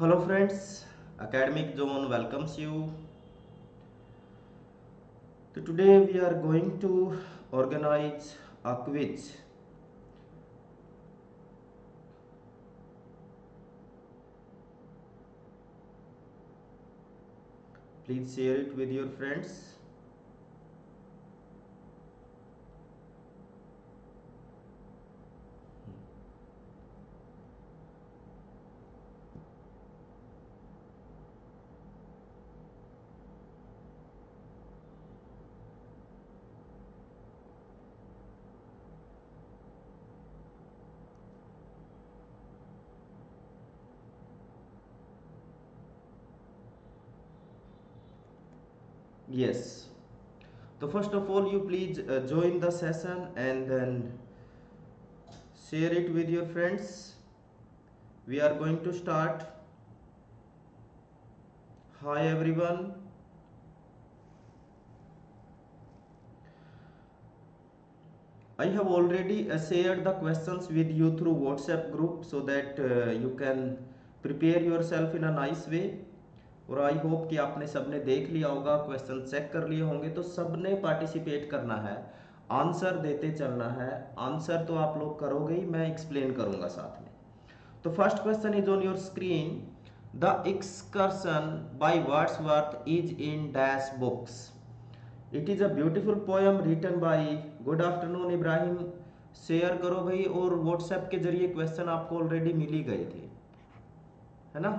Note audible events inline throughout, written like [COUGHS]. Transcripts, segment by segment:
Hello friends, Academic Zone welcomes you. So today we are going to organize a quiz. Please share it with your friends. Yes. So first of all, you please uh, join the session and then share it with your friends. We are going to start. Hi everyone. I have already uh, shared the questions with you through WhatsApp group so that uh, you can prepare yourself in a nice way. और I hope कि आपने सबने देख लिया होगा question check कर लिए होंगे तो सबने पार्टिसिपेट करना है। आंसर देते चलना है। आंसर तो आप लोग करोगे ही, मैं एक्सप्लेन करूँगा साथ में। तो first question is on your screen the excursion by worth is in dash books it is a beautiful poem written by good afternoon Ibrahim share करो भाई, और व्हाट्सएप के ज़रिए क्वेश्चन आपको ऑलरेडी मिल गए थे। है ना?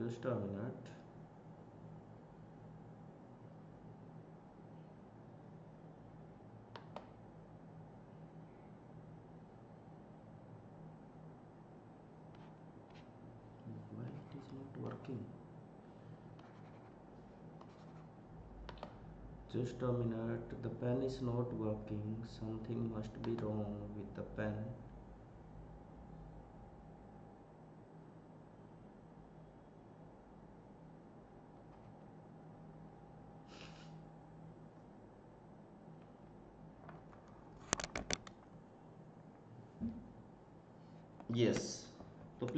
Just a minute why it is not working. Just a minute the pen is not working. Something must be wrong with the pen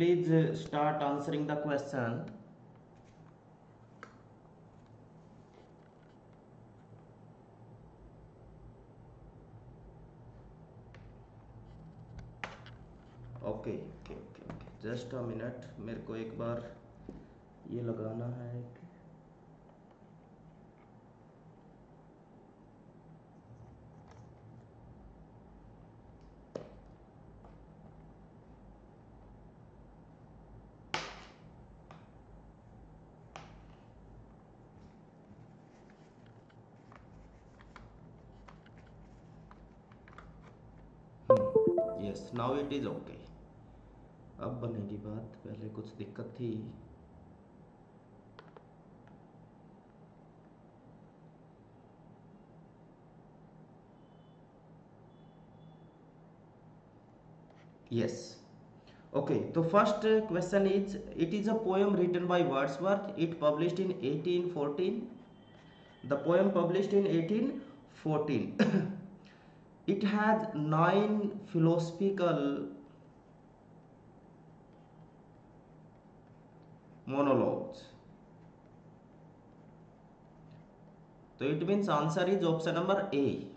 please uh, start answering the question okay okay okay okay just a minute मेरे को एक बार ये लगाना है एक yes now it is okay अब बनेगी बात, पहले कुछ दिक्कत थी। यस ओके तो first question is it is a poem written by Wordsworth it published in 1814 the poem published in 1814 it has nine philosophical monologues. तो it means answer is option number A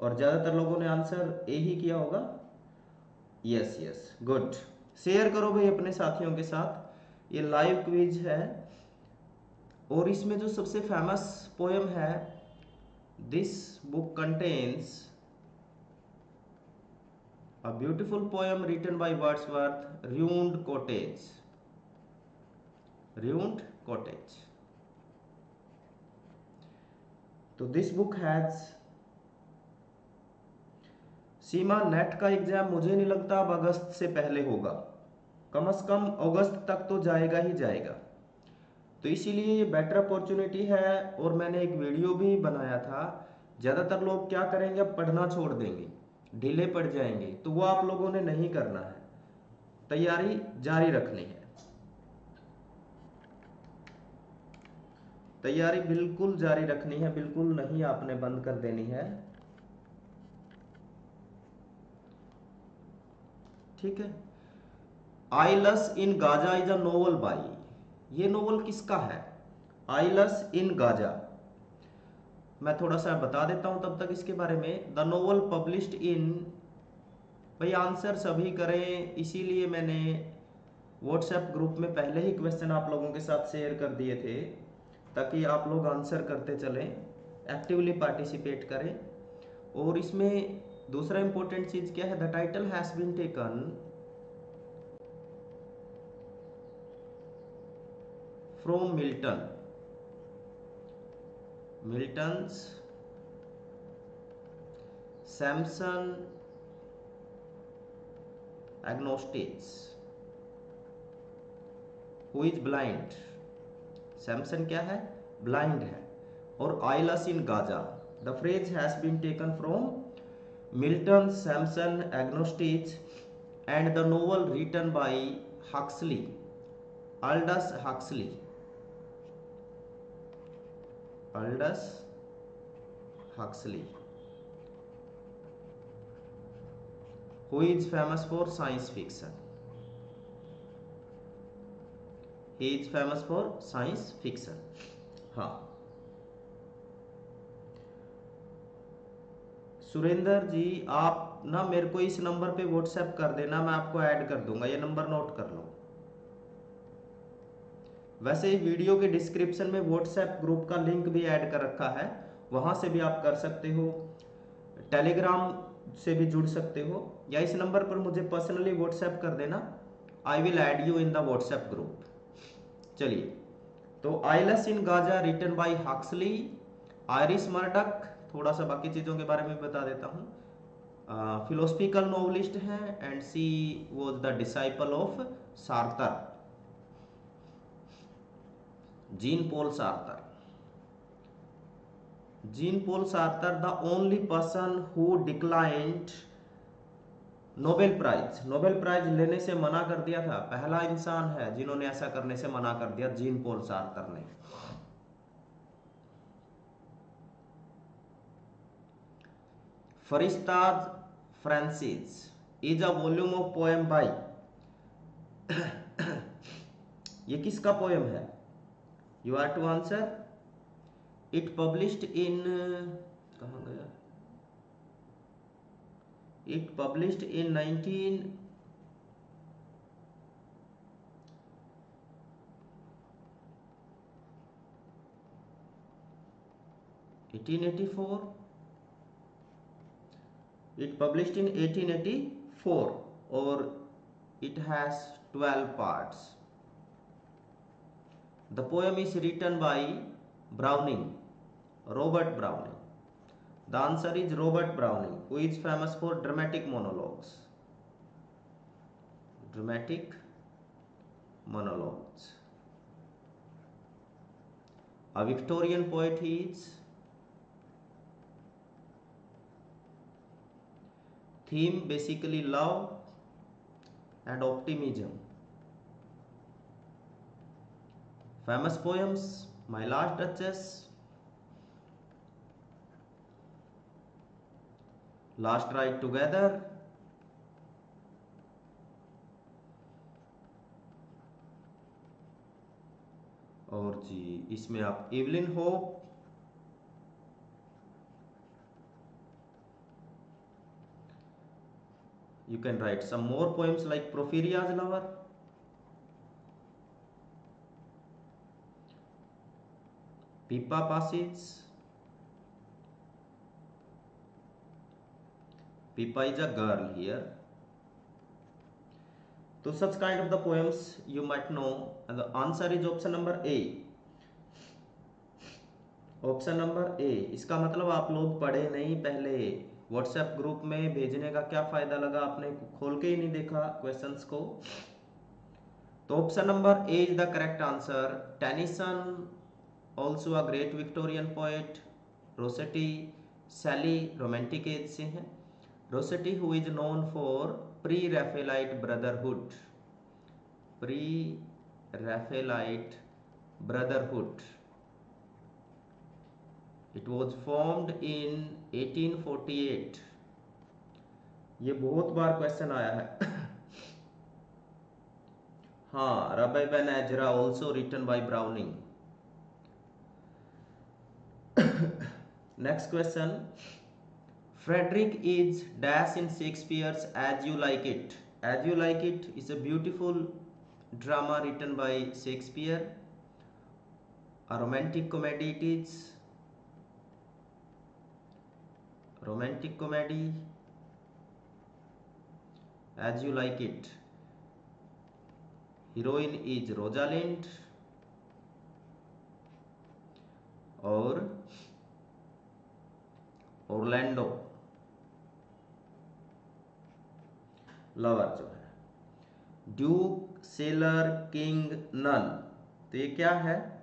और ज़्यादातर लोगों ने answer A ही किया होगा। Yes yes good share करो भाई अपने साथियों के साथ। ये लाइव क्विज है। और इसमें जो सबसे फ़ेमस पोएम है this book contains A beautiful poem written by Wordsworth, Ruined Cottage. Ruined Cottage. तो this book has Seema NET का एग्ज़ाम मुझे नहीं लगता अब अगस्त से पहले होगा कम से कम अगस्त तक तो जाएगा ही जाएगा तो इसीलिए ये बेटर अपॉर्चुनिटी है और मैंने एक वीडियो भी बनाया था ज़्यादातर लोग क्या करेंगे पढ़ना छोड़ देंगे ढीले पड़ जाएँगे तो वो आप लोगों ने नहीं करना है। तैयारी जारी रखनी है। तैयारी बिल्कुल जारी रखनी है, बिल्कुल नहीं आपने बंद कर देनी है। ठीक है? Eyeless in Gaza is a novel by. ये नोवल किसका है? Eyeless in Gaza. मैं थोड़ा सा बता देता हूँ तब तक इसके बारे में। द नोवल पब्लिश्ड इन भाई आंसर सभी करें, इसीलिए मैंने व्हाट्सएप ग्रुप में पहले ही क्वेश्चन आप लोगों के साथ शेयर कर दिए थे, ताकि आप लोग आंसर करते चलें एक्टिवली पार्टिसिपेट करें। और इसमें दूसरा इंपॉर्टेंट चीज़ क्या है? The title has been taken from Milton Milton's, Samson Agonistes who is blind Samson क्या है? ब्लाइंड है। और eyeless in Gaza. The phrase has been taken from Milton Samson Agonistes and the novel written by Huxley Aldous Huxley Aldous Huxley who is famous for science fiction? He is famous for science fiction. हाँ सुरेंद्र जी आप ना मेरे को इस नंबर पे WhatsApp कर देना, मैं आपको ऐड कर दूँगा। ये नंबर नोट कर लो। वैसे ही वीडियो के डिस्क्रिप्शन में व्हाट्सएप ग्रुप का लिंक भी ऐड कर रखा है, वहाँ से भी आप कर सकते हो। टेलीग्राम से भी जुड़ सकते हो। या इस नंबर पर मुझे पर्सनली व्हाट्सएप कर देना। I will add you in the WhatsApp group चलिए तो eyeless in Gaza written by Huxley Iris Murdoch थोड़ा सा बाकी चीज़ों के बारे में बता देता हूँ। फिलोसफिकल नोवलिस्ट है and she was the disciple of Sartre Jean Paul Sartre Jean Paul Sartre the only person who declined Nobel prize Nobel prize लेने से मना कर दिया था। पहला इंसान है जिन्होंने ऐसा करने से मना कर दिया जीन पोल सार्थर ने। फरिश्ताज Francis, is a volume of poem by. [COUGHS] ये किसका पोएम है? you are to answer it published in कहा गया it published in 19 1884 it published in 1884 or it has 12 parts the poem is written by browning robert browning. The answer is robert browning who is famous for dramatic monologues. Dramatic monologues. A victorian poet he is. Theme basically love and optimism famous poems my last duchess last ride together और जी इसमें आप Evelyn Hope you can write some more poems like Porphyria's lover Pippa passage Pippa is a girl here. so such kind of the poems you might know. And the answer is option number A. Option number A इसका मतलब आप लोग पढ़े नहीं पहले. WhatsApp group में भेजने का क्या फ़ायदा लगा आपने? खोल के ही नहीं देखा क्वेश्चंस को. तो option number A is the correct answer Tennyson also a great Victorian poet Rossetti Shelley romantic age से हैं। Rossetti who is known for pre Raphaelite brotherhood pre Raphaelite brotherhood it was formed in 1848 ये बहुत बार question आया है। हाँ Rabbi Ben Ezra also written by Browning [COUGHS] next question Frederick is dash in Shakespeare's As You Like It. As You Like It is a beautiful drama written by Shakespeare. A romantic comedy it is. Romantic comedy. As You Like It. Heroine is Rosalind. और Orlando. Lover जो है। Duke, sailor, king, nun. तो ये क्या है?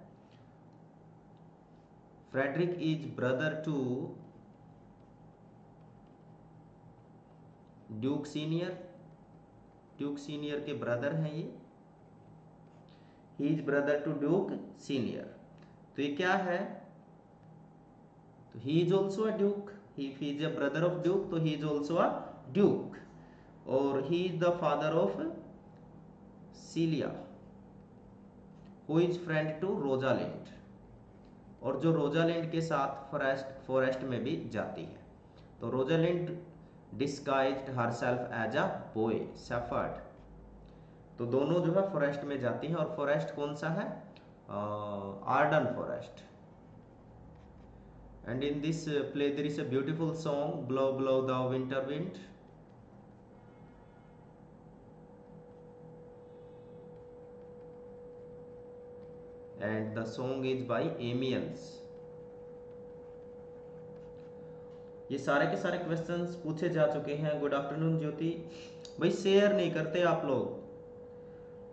Frederick is brother to duke senior. Duke senior के brother हैं ये। He is brother to duke senior तो ये क्या है? तो he is also a duke if he is a brother of duke तो he is also a duke और he is the father of Celia who is friend to Rosalind और जो रोजालैंड के साथ फॉरेस्ट फॉरेस्ट में भी जाती है। तो Rosalind disguised herself as a boy shepherd तो दोनों जो है फॉरेस्ट में जाती हैं। और फॉरेस्ट कौन सा है? Arden forest and in this play there is a beautiful song blow blow the winter wind and the song is by Amiens. ये सारे के सारे क्वेश्चंस पूछे जा चुके हैं। Good afternoon Jyoti. भाई शेयर नहीं करते आप लोग।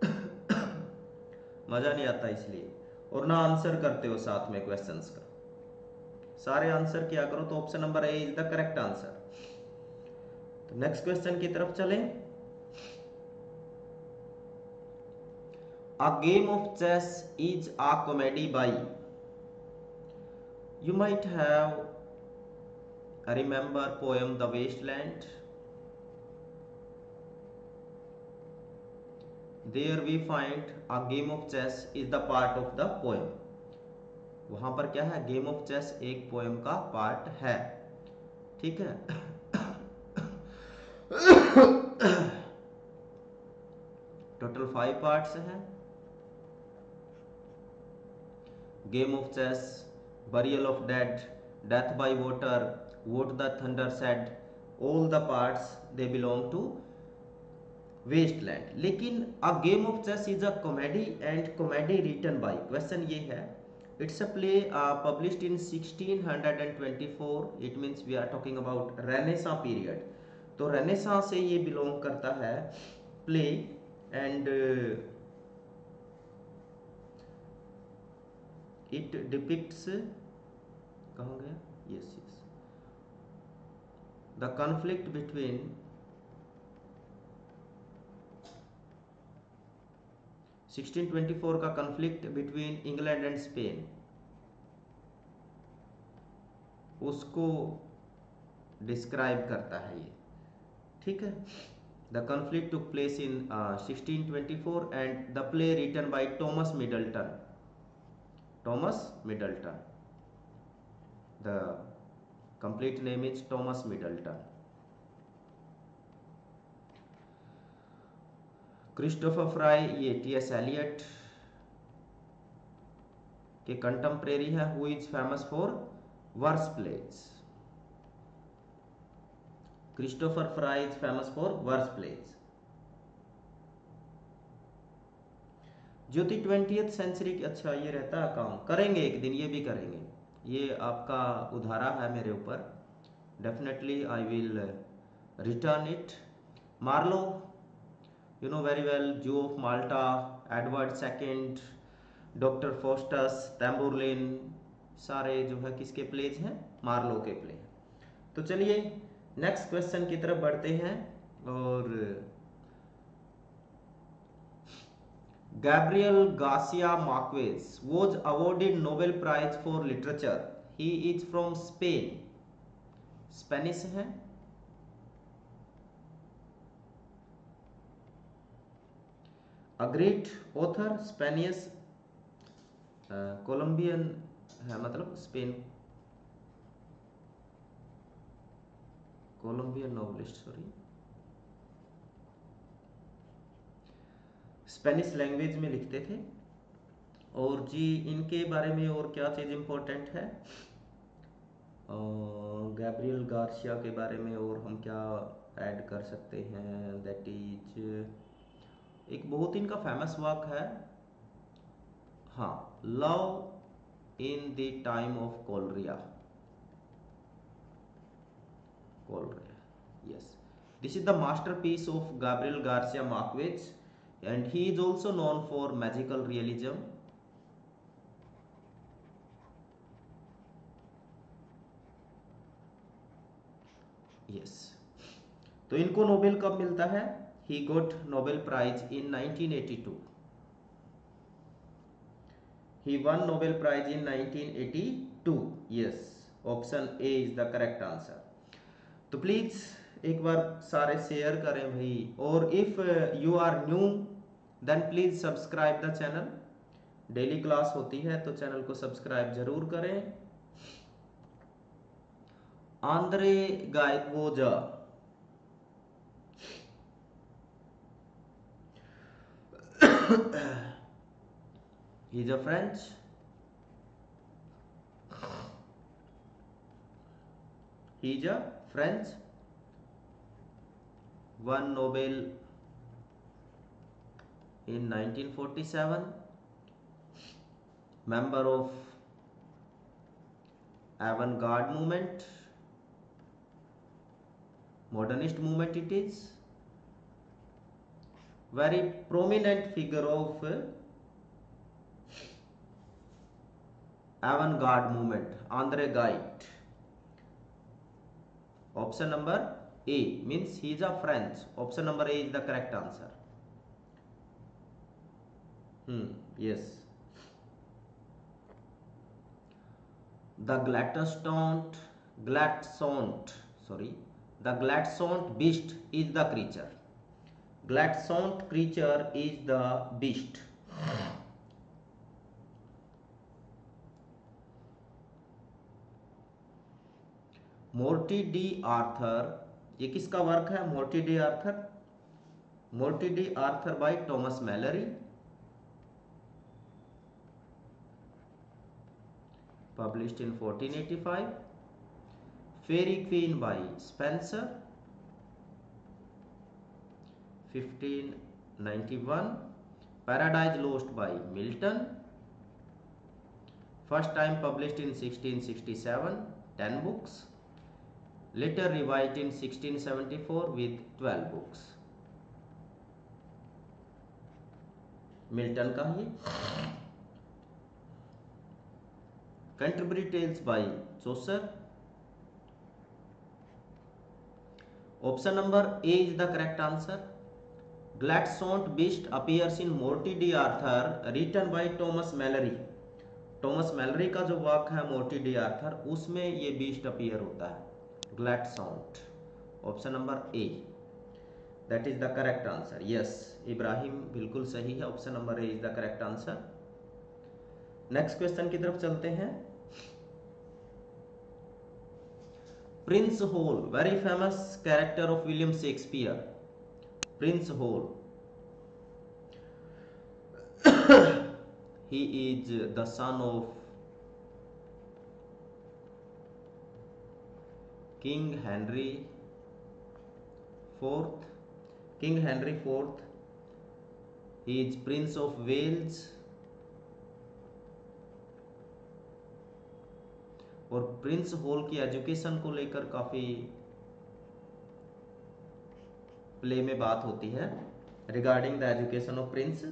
[COUGHS] मज़ा नहीं आता इसलिए। और ना आंसर करते हो साथ में क्वेश्चंस का। सारे आंसर किया करो तो option number A is the correct answer. तो नेक्स्ट क्वेश्चन की तरफ़ चले। A game of chess is a comedy by you might have remember poem the Waste Land there we find a game of chess is the part of the poem वहाँ पर क्या है? Game of chess एक poem का part है। ठीक है? Total five parts हैं। Game of chess burial of dead death by water what the thunder said all the parts they belong to Waste Land लेकिन a game of chess is a comedy and comedy written by question ये है It's a play uh, published in 1624. It means we are talking about Renaissance period. तो Renaissance से ये belong करता है play and it depicts कहूँगे yes yes the conflict between 1624 का conflict between England and Spain उसको describe करता है ये। ठीक है? The conflict took place in 1624 and the play written by Thomas Middleton Thomas Middleton the complete name is Thomas Middleton Christopher Fry ये T S Eliot के contemporary है who is famous for verse plays Christopher Fry is famous for verse plays Jyoti twenty century की अच्छा ये रहता है काम करेंगे एक दिन, ये भी करेंगे। ये आपका उधारा है मेरे ऊपर। Definitely I will return it Marlowe you know very well Jew of Malta Edward second Doctor Faustus Tamburlaine सारे जो है किसके प्लेज हैं मार्लो के प्ले तो चलिए नेक्स्ट क्वेश्चन की तरफ़ बढ़ते हैं और Gabriel Garcia Marquez was awarded Nobel Prize for Literature. He is from Spain. Spanish है a great author Spanish Colombian है मतलब Spain Colombian novelist sorry Spanish language में लिखते थे। और जी, इनके बारे में और क्या चीज़ इम्पोर्टेंट है? गैब्रियल गार्शिया के बारे में और हम क्या ऐड कर सकते हैं? दैट इज़ एक बहुत इनका फ़ेमस वर्क है। हाँ love in the time of cholera cholera yes this is the masterpiece of Gabriel Garcia Marquez he is also known for magical realism yes तो इनको नोबेल कब मिलता है? He got Nobel prize in 1982 he won nobel prize in 1982 yes. Option a is the correct answer. तो please एक बार सारे share करें भाई। और if you are new then please subscribe the channel daily class होती है तो चैनल को सब्सक्राइब ज़रूर करें। आंद्रे गायकवोजा He's a French. He's a French. Won Nobel in 1947. Member of avant-garde movement. Modernist movement it is. Very prominent figure of avant-garde movement andre Gide option number a means he is a french option number a is the correct answer. Hmm yes. The gladstone gladstone sorry. The gladstone beast is the creature glaxont creature is the beast. Morte d' Arthur ये किसका work है? Morte d' Arthur Morte d' Arthur by Thomas Malory published in 1485 faerie queen by Spenser 1492 1591 paradise lost by milton first time published in 1667 10 books later revised in 1674 with 12 books Milton का ही Canterbury tales by Chaucer option number A is the correct answer Glatisant beast appears in Morte d' Arthur, written by Thomas Malory. Thomas Malory का जो work है, Morte D Arthur, उसमें ये beast appear होता है। glad sound option number a that is the correct answer. Yes, Ibrahim बिल्कुल सही है। Option number A is the correct answer next question की तरफ़ चलते हैं। Prince Hal very famous character of William Shakespeare prince Hal he is the son of king Henry fourth king Henry fourth he is prince of Wales और Prince Hal की education को लेकर काफ़ी play में बात होती है regarding the education of prince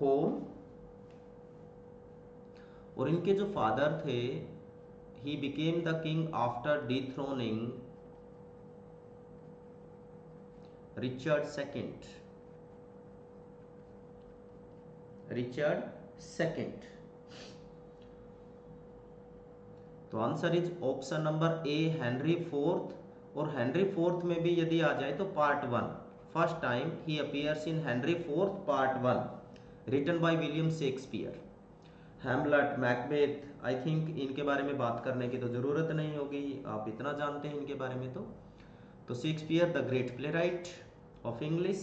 Hal और इनके जो फादर थे, he became the king after dethroning Richard second Richard second तो answer is option number A Henry fourth और हेनरी फोर्थ में भी यदि आ जाए तो part one first time he appears in Henry fourth part one written by William Shakespeare Hamlet Macbeth I think इनके बारे में बात करने की तो ज़रूरत नहीं होगी, आप इतना जानते हैं इनके बारे में तो। तो Shakespeare the great playwright of English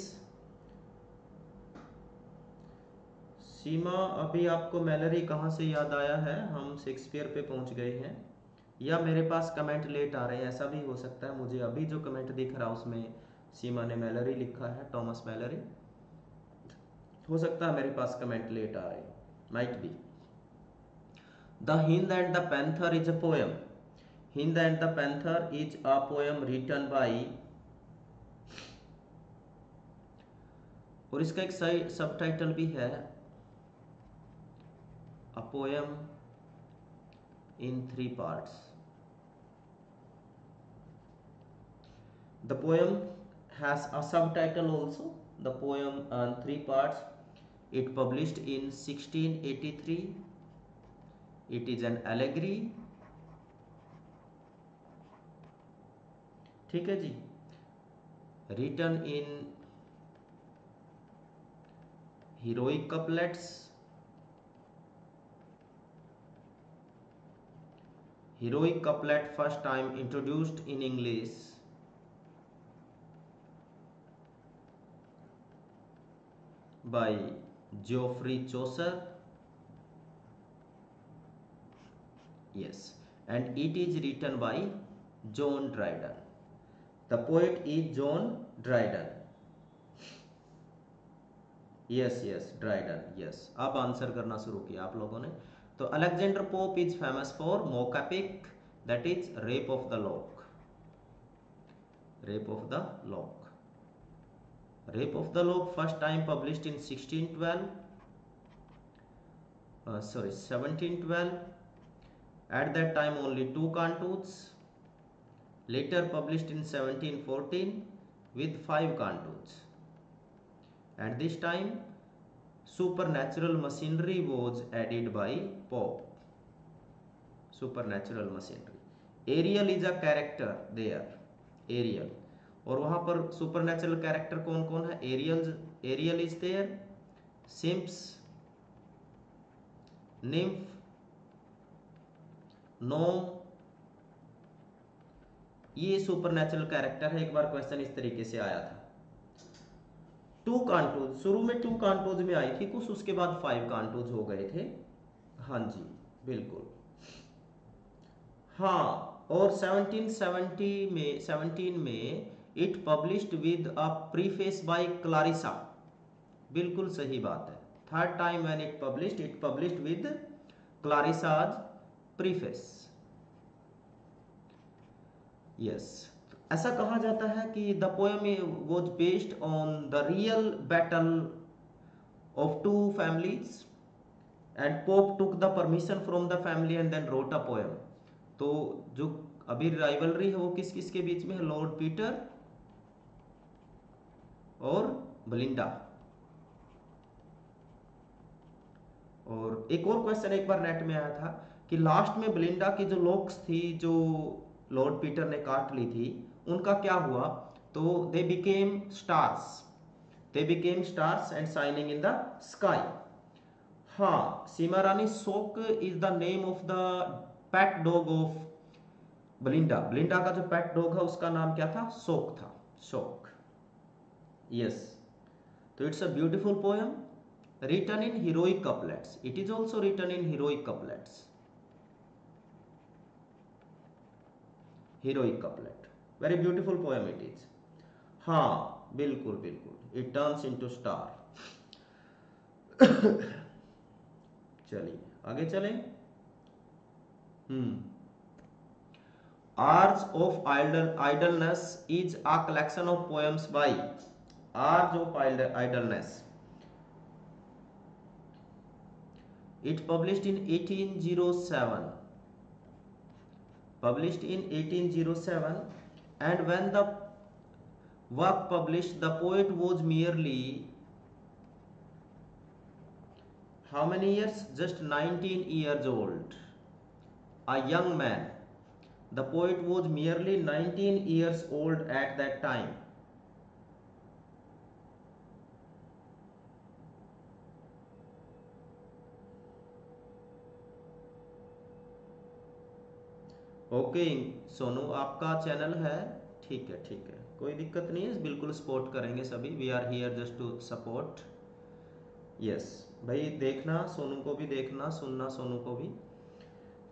Seema, अभी आपको मैलरी कहाँ से याद आया है? हम शेक्सपियर पे पहुँच गए हैं। या मेरे पास कमेंट लेट आ रहे हैं, ऐसा भी हो सकता है, मुझे अभी जो कमेंट दिख रहा है उसमें सीमा ने मैलरी लिखा है टॉमस मैलरी। हो सकता है मेरे पास कमेंट लेट आ रहे might be the hind and the panther is a poem hind and the panther is a poem written by और इसका एक सब टाइटल भी है a poem in three parts the poem has a subtitle also the poem on three parts it published in 1683 it is an allegory ठीक है जी written in heroic couplets heroic couplet first time introduced in english By Geoffrey Chaucer. Yes, and it is written by John Dryden. The poet is John Dryden. Yes yes Dryden yes अब answer करना शुरू किया आप लोगों ने तो Alexander Pope is famous for mock epic that is rape of the lock rape of the lock Rape of the Lock first time published in 1612 uh, sorry 1712 at that time only two cantos later published in 1714 with five cantos at this time supernatural machinery was added by Pope. Supernatural machinery. Ariel is a character there. Ariel और वहाँ पर supernatural character कौन कौन है? Ariel Ariel is their sylphs nymph gnome ये supernatural character है। एक बार क्वेश्चन इस तरीके से आया था। टू कांटोज शुरू में टू कांटोज में आई थी कुछ, उसके बाद फाइव कांटोज हो गए थे। हाँ जी, बिल्कुल। हाँ और 1770 में 17 में it published with a preface by Clarissa बिल्कुल सही बात है। Third time when it published it published with Clarissa's preface yes ऐसा कहा जाता है कि the poem was based on the real battle of two families and Pope took the permission from the family and then wrote a poem तो जो अभी rivalry है वो किस किस के बीच में है? लॉर्ड पीटर और बलिंडा। और एक और क्वेश्चन एक बार नेट में आया था कि लास्ट में बलिंडा की जो लॉक्स थी, जो लॉर्ड पीटर ने काट ली थी, उनका क्या हुआ? तो they became stars they became stars and shining in the sky हाँ Seema Rani Shock is the name of the pet dog of Belinda. Belinda का जो पैट डॉग है, उसका नाम क्या था? सोक था। Shock yes so it's a beautiful poem written in heroic couplets it is also written in heroic couplets heroic couplet very beautiful poem it is हाँ बिल्कुल बिल्कुल इट टर्न्स इनटू स्टार चलिए आगे चलें hmm Ars of Idle, Idleness is a collection of poems by Ars of Idleness. It published in 1807. Published in 1807 and when the work published the poet was merely how many years just 19 years old a young man the poet was merely 19 years old at that time okay Sonu, आपका channel है। ठीक है ठीक है। कोई दिक्कत नहीं है, बिल्कुल सपोर्ट करेंगे सभी। We are here just to support yes भाई, देखना, सोनू को भी देखना, सुनना सोनू को भी।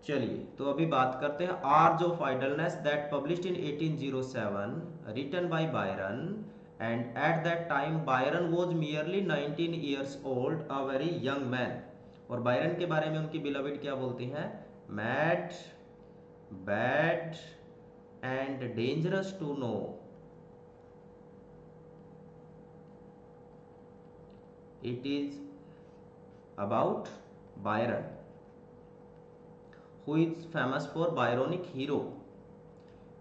चलिए तो अभी बात करते हैं hours of idleness that published in 1807 written by Byron and at that time Byron was merely 19 years old a very young man और बायरन के बारे में उनकी बिलविड क्या बोलती हैं? Mad bad and dangerous to know. It is about Byron, who is famous for Byronic hero.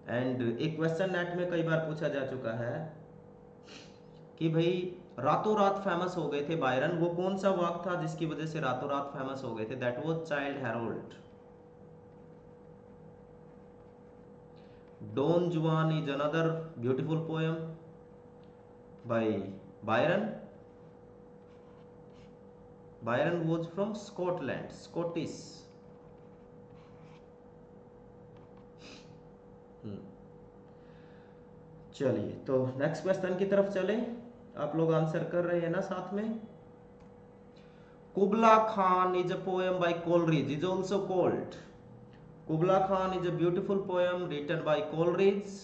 And एक question net में कई बार पूछा जा चुका है कि भाई, रातों रात फ़ेमस हो गए थे बायरन वो कौन सा वाक था जिसकी वजह से रातों रात फ़ेमस हो गए थे? That was Childe Harold Don Juan is another beautiful poem by Byron. Byron was from Scotland, Scottish. चलिए तो नेक्स्ट क्वेश्चन की तरफ़ चले। आप लोग आंसर कर रहे हैं ना साथ में? Kubla Khan is a poem by Coleridge is also called Kubla Khan is a beautiful poem written by Coleridge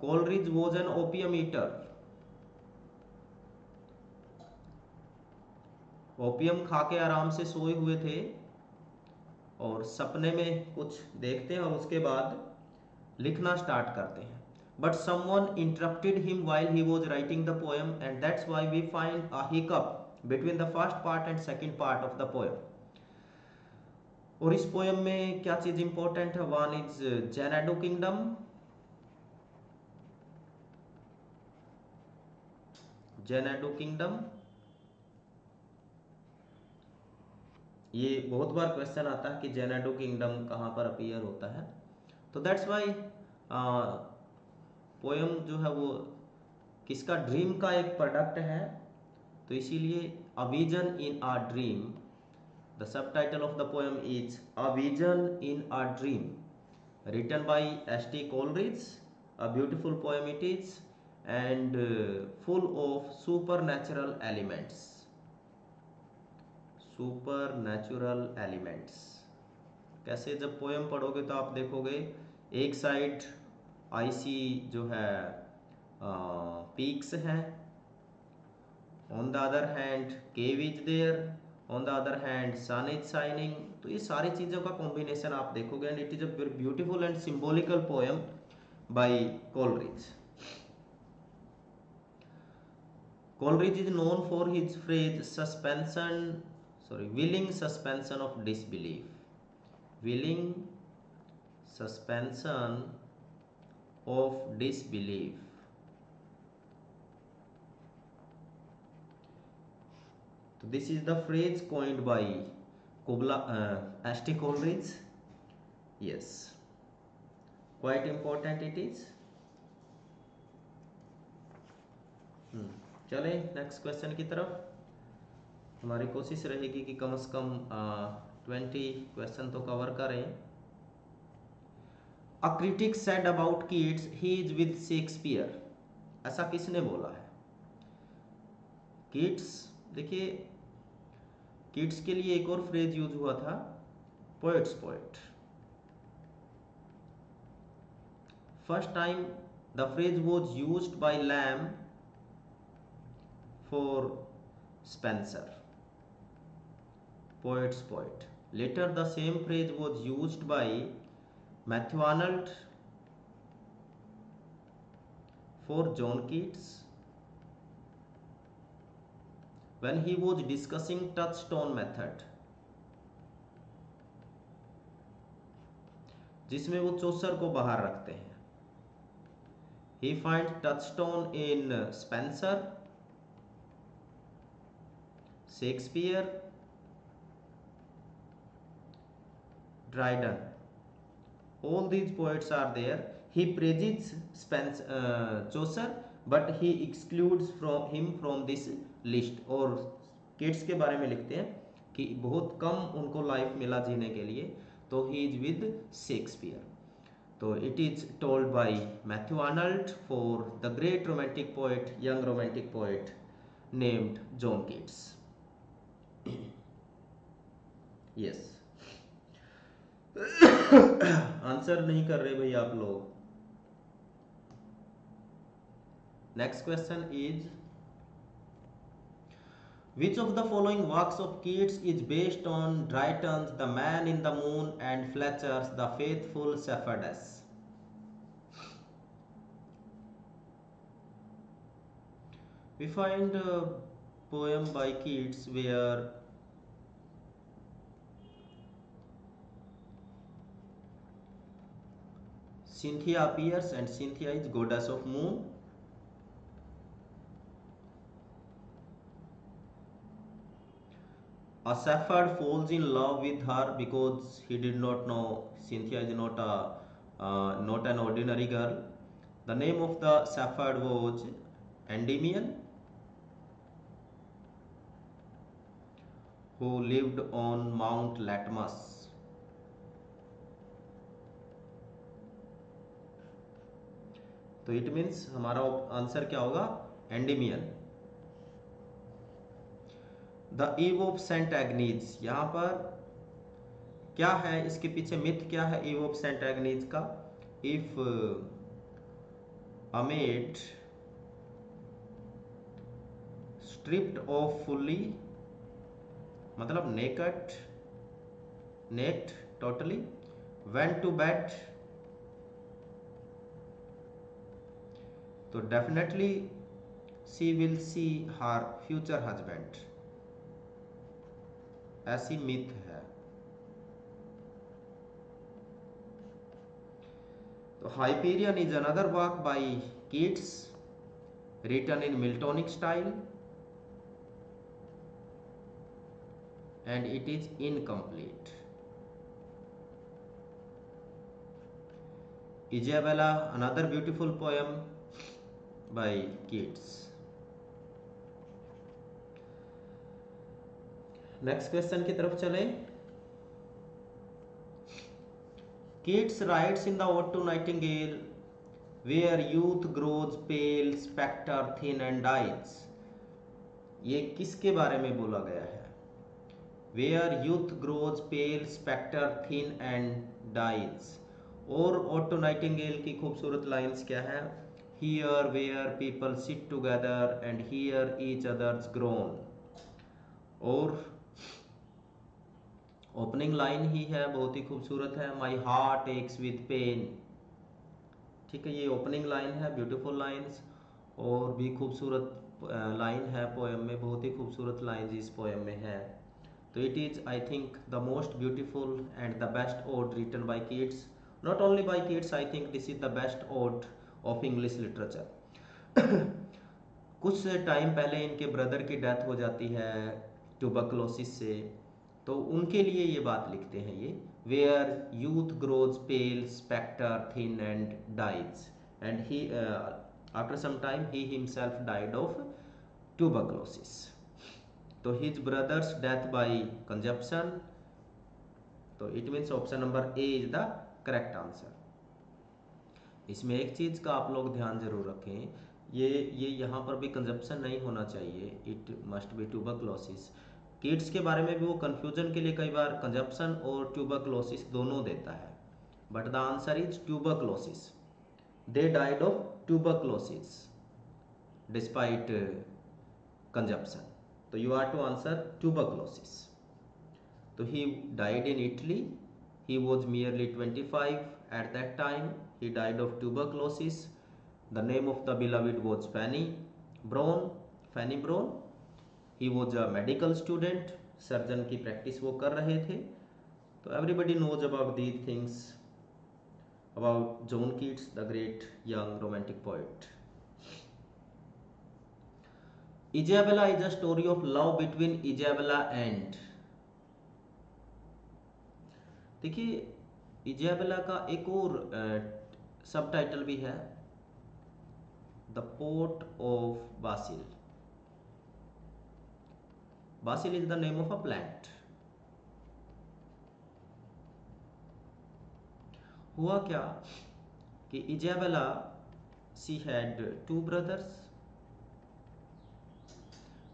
Coleridge was an opium eater opium खा के आराम से सोए हुए थे और सपने में कुछ देखते हैं और उसके बाद लिखना स्टार्ट करते हैं। But someone interrupted him while he was writing the poem and that's why we find a hiccup between the first part and second part of the poem और इस पोएम में क्या चीज़ इंपॉर्टेंट है? One is Xanadu kingdom Xanadu kingdom ये बहुत बार question आता है कि जेनेडो किंगडम कहाँ पर अपीयर होता है। तो दैट्स वाई पोएम जो है वो किसका? ड्रीम का एक प्रोडक्ट है। तो इसीलिए a vision in a dream of the poem is a vision in a dream written by S T Coleridge a beautiful poem it is and full of supernatural elements supernatural elements कैसे जब poem पढ़ोगे तो आप देखोगे, एक side icy जो है peaks हैं on the other hand cave is there on the other hand sun is shining तो ये सारी चीज़ों का कॉम्बिनेशन आप देखोगे and it is a beautiful and symbolical poem by Coleridge Coleridge is known for his phrase suspension sorry, willing suspension of disbelief. Willing suspension of disbelief. So this is the phrase coined by Kubla uh, yes. Quite important it is. Hmm. चले next question की तरफ़. हमारी कोशिश रहेगी कि कम से कम ट्वेंटी क्वेश्चन तो कवर करें. A critic said about Keats he is with Shakespeare ऐसा किसने बोला है? किड्स देखिए किड्स के लिए एक और फ्रेज यूज़ हुआ था poets poet first time the phrase was use by Lamb for Spenser poets poet later the same phrase was use by Matthew Arnold for John Keats when he was discussing touchstone method जिसमें वो चौसर को बाहर रखते हैं he find touchstone in Spenser Shakespeare Dryden. All these poets are there. He praises Spence, uh, Chaucer, but he excludes from him from this list. और Keats के बारे में लिखते हैं कि बहुत कम उनको लाइफ मिला जीने के लिए तो ही इज़ विद शेक्सपियर तो it is told by Matthew Arnold for the great romantic poet young romantic poet named John Keats yes answer नहीं कर रहे भाई आप लोग. Next question is Which of the following works of Keats is based on Drayton's The Man in the Moon and Fletcher's The Faithful Shepherdess? We find a poem by Keats where Cynthia appears and Cynthia is goddess of moon a shepherd falls in love with her because he did not know Cynthia is not a uh, not an ordinary girl. The name of the shepherd was Endymion, who lived on Mount Latmus. तो it means हमारा answer क्या होगा Endymion the eve of Saint Agnes यहाँ पर क्या है? इसके पीछे मिथ क्या है? ईव ऑफ़ सेंट एग्नीज का? If a maid stripped off fully मतलब naked naked totally went to bed तो definitely she will see her future husband ऐसी मिथ है। तो Hyperion is another work by Keats written in Miltonic style and it is incomplete Isabella another beautiful poem by Keats next question की तरफ़ चले। Keats writes in the ode to nightingale where youth grows pale spectre thin and dies ये किसके बारे में बोला गया है? Where youth grows pale spectre thin and dies और ओटो नाइटिंगेल की खूबसूरत लाइंस क्या है? Here where people sit together and hear each others groan और ओपनिंग लाइन ही है, बहुत ही खूबसूरत है। My heart aches with pain ठीक है, ये ओपनिंग लाइन है ब्यूटीफुल लाइंस और भी खूबसूरत लाइन है पोएम में, बहुत ही खूबसूरत लाइन इस पोएम में है। तो it is I think the most beautiful and the best ode written by Keats not only by Keats I think this is the best ode of English literature कुछ time पहले इनके brother की death हो जाती है tuberculosis से। तो उनके लिए ये बात लिखते हैं ये where youth grows pale spectre thin and dies and he after some time he himself died of tuberculosis तो his brother's death by consumption तो it means option number A is the correct answer इसमें एक चीज़ का आप लोग ध्यान ज़रूर रखें, ये ये यहाँ पर भी कंजप्शन नहीं होना चाहिए. It must be tuberculosis Keats के बारे में भी वो कन्फ्यूज़न के लिए कई बार कंजप्शन और ट्यूबरक्लोसिस दोनों देता है। But the answer is tuberculosis they died of tuberculosis despite consumption तो you are to answer tuberculosis तो he died in Italy he was merely 25 at that time he died of tuberculosis the name of the beloved was Fanny Brawne Fanny Brawne he was a medical student surgeon की practice वो कर रहे थे। तो everybody knows about these things about John Keats the great young romantic poet Isabella is a story of love between Isabella and देखिए Isabella का एक और सब टाइटल भी है the pot of basil Basil is the name of a plant. हुआ क्या कि Isabella she had two brothers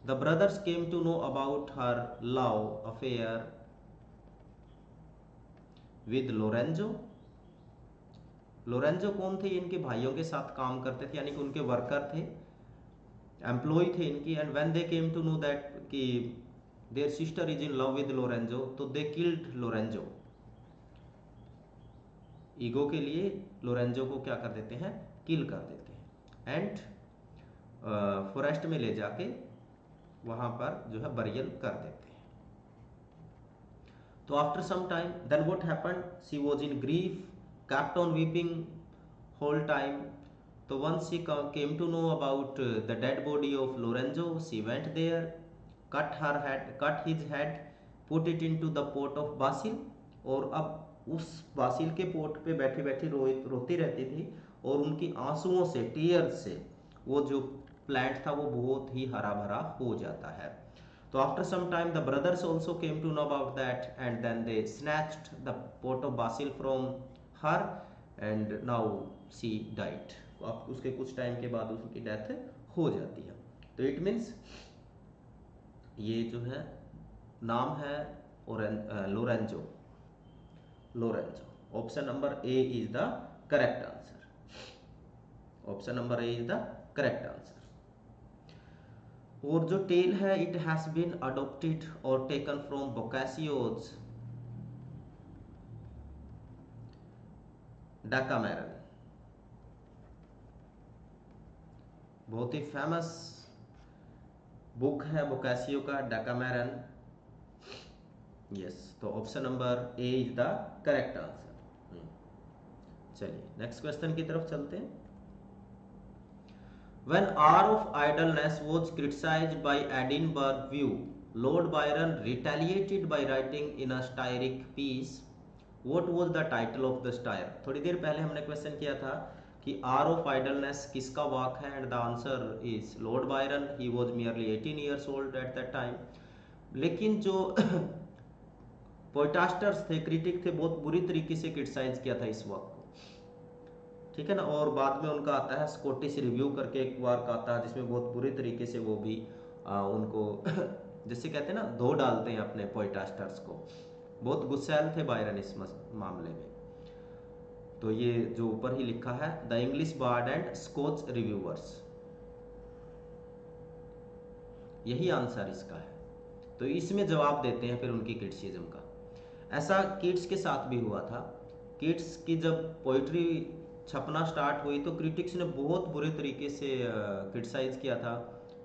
the brothers came to know about her love affair with Lorenzo Lorenzo कौन थे? इनके भाइयों के साथ काम करते थे, यानी कि उनके वर्कर थे एम्प्लॉय थे इनकी and when they came to know that कि their sister is in love with Lorenzo तो दे किल्ड लोरेंजो ईगो के लिए लोरेंजो को क्या कर देते हैं? किल कर देते हैं. एंड फॉरेस्ट uh, में ले जाके वहाँ पर जो है बरियल कर देते हैं. तो after some time then what happened she was in grief kept on weeping whole time. so once she came to know about uh, the dead body of lorenzo she went there cut her head, cut his head, put it into the pot of basil और अब उस Basil के port पे बैठी बैठी रो रोती रहती थी और उनकी आंसुओं से टीयर से वो जो प्लांट था वो बहुत ही हरा भरा हो जाता है। तो after some time the brothers also came to know about that and then they snatched the pot of basil from her and now she died आप उसके कुछ टाइम के बाद उसकी डेथ हो जाती है। तो इट मीन्स ये जो है, नाम है Lorenzo. Lorenzo. Option number A is the correct answer. Option number A is the correct answer. और जो टेल है इट हैज़ बीन अडोप्टेड और टेकन फ्रॉम बोकासियोज डाकामैरन बहुत ही फ़ेमस बुक है बोकासियो का डाकामैरन यस तो option number A is the correct answer चलिए नेक्स्ट क्वेश्चन की तरफ़ चलते हैं. When hour of idleness was criticized by Edinburgh View, Lord Byron retaliated by writing in a styric piece. What was the title of the satire थोड़ी देर पहले हमने question किया था कि आर ऑफ़ आइडलनेस किसका वाक है? And the answer is Lord Byron he was merely 18 years old at that time लेकिन जो [COUGHS] पोइटास्टर्स थे क्रिटिक थे बहुत बुरी तरीके से क्रिटिसाइज किया था इस वर्क को। ठीक है ना? और बाद में उनका आता है स्कॉटिश रिव्यू करके एक वर्क आता है जिसमें बहुत बुरी तरीके से वो भी आ, उनको [COUGHS] जैसे कहते हैं ना धो डालते हैं अपने पोइटास्टर्स को। बहुत गुस्सैल थे बायरन इस मामले में। तो ये जो ऊपर ही लिखा है the English bard and Scotch reviewers यही आंसर इसका है। तो इसमें जवाब देते हैं फिर उनकी क्रिटिसिज्म का। ऐसा किड्स के साथ भी हुआ था। किड्स की जब पोइट्री छपना स्टार्ट हुई तो क्रिटिक्स ने बहुत बुरे तरीके से क्रिटिसाइज किया था।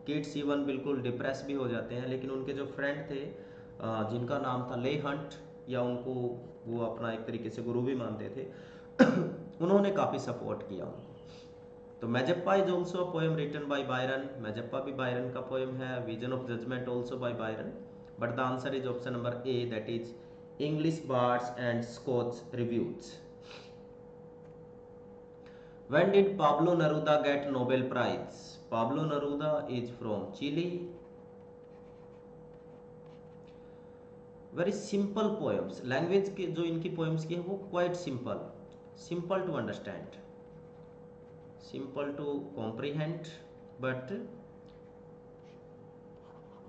किड्स इवन बिल्कुल डिप्रेस भी हो जाते हैं, लेकिन उनके जो फ्रेंड थे जिनका नाम था ले हंट या उनको वो अपना एक तरीके से गुरु भी मानते थे [COUGHS] उन्होंने काफ़ी सपोर्ट किया उनको तो Mazeppa is also poem written by Byron Mazeppa भी बायरन का पोएम है। Vision of judgment also by Byron but the answer is option number A that is English bards and Scotch reviews when did pablo neruda get nobel prize? Pablo neruda is from chile very simple poems language के जो इनकी poems की है, वो quite simple simple to understand. Simple to comprehend but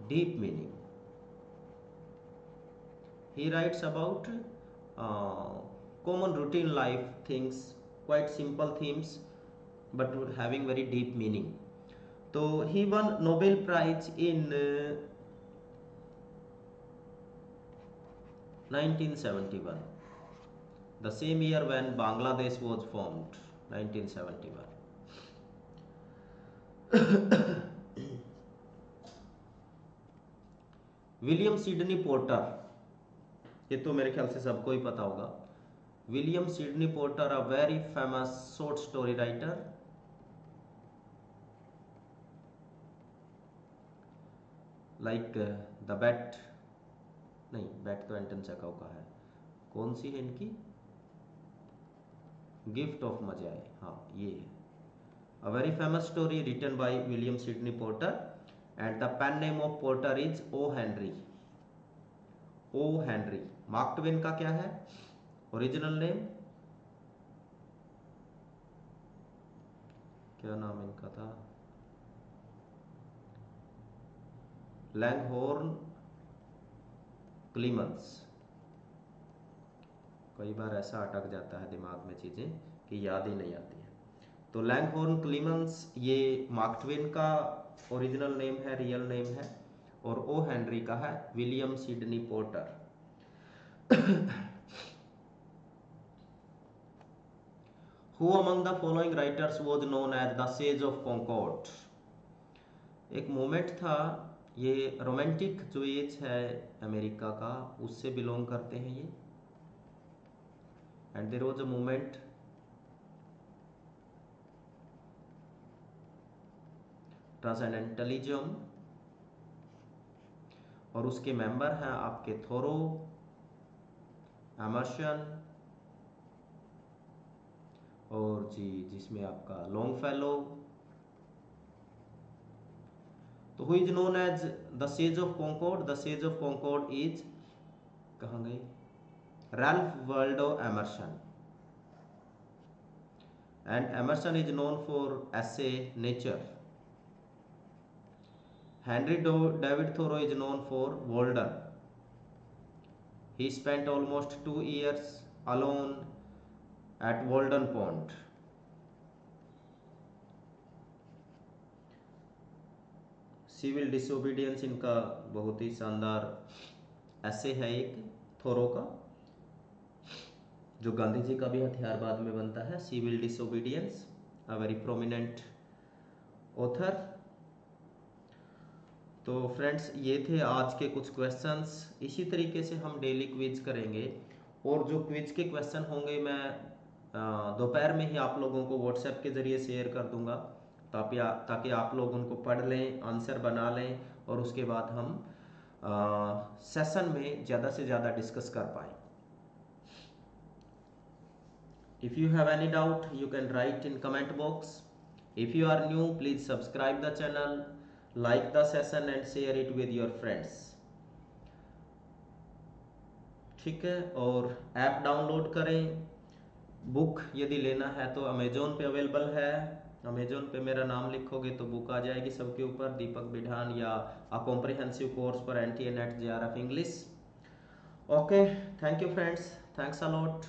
deep meaning. He writes about uh, common routine life things quite simple themes but having very deep meaning. So he won nobel prize in uh, 1971 the same year when Bangladesh was formed 1971 William Sydney Porter ये तो मेरे ख्याल से सबको ही पता होगा। William Sydney Porter a very famous short story writer like the bet नहीं बैट तो एंटन चकाउ का है। कौन सी है इनकी? गिफ्ट ऑफ़ मजाए हाँ। ये है। A very famous story written by William Sydney Porter and the pen name of Porter is O Henry O Henry Mark Twain का क्या है? ओरिजिनल नेम क्या नाम इनका था? लैंगहॉर्न क्लीमंस कई बार ऐसा अटक जाता है दिमाग में चीज़ें कि याद ही नहीं आती है। तो लैंगहॉर्न क्लीमंस ये मार्कट्विन का ओरिजिनल नेम है रियल नेम है, और ओ हेनरी का है William Sydney Porter Who among the following writers was known as the Sage of Concord? एक मोमेंट था, ये रोमांटिक जो एज है अमेरिका का, उससे बिलोंग करते हैं ये। And there was a movement transcendentalism और उसके मेंबर हैं आपके थोरो एमर्शन और जी, जिसमें आपका लॉन्ग फेलो तो who is known as the sage of Concord the sage of Concord is कहा गई? Ralph Waldo Emerson and Emerson is known for essay nature Henry David Thoreau is known for Walden he spent almost two years alone at Walden Pond. Civil disobedience इनका बहुत ही शानदार ऐसे है एक थोरो का। जो गांधी जी का भी हथियार बाद में बनता है civil disobedience a very prominent author तो फ्रेंड्स ये थे आज के कुछ क्वेश्चंस इसी तरीके से हम डेली क्विज करेंगे. और जो क्विज के क्वेश्चन होंगे, मैं दोपहर में ही आप लोगों को व्हाट्सएप के ज़रिए शेयर कर दूँगा ताकि ताकि आप लोग उनको पढ़ लें आंसर बना लें, और उसके बाद हम सेशन में ज़्यादा से ज़्यादा डिस्कस कर पाए। If you have any doubt you can write in comment box if you are new please subscribe the channel like the session and share it with your friends ठीक है, और ऐप डाउनलोड करें। Book यदि लेना है तो Amazon पे available है। अमेजोन पे मेरा नाम लिखोगे तो बुक आ जाएगी सबके ऊपर। दीपक बिठान या a comprehensive course for N T N at J R F English okay thank you friends thanks a lot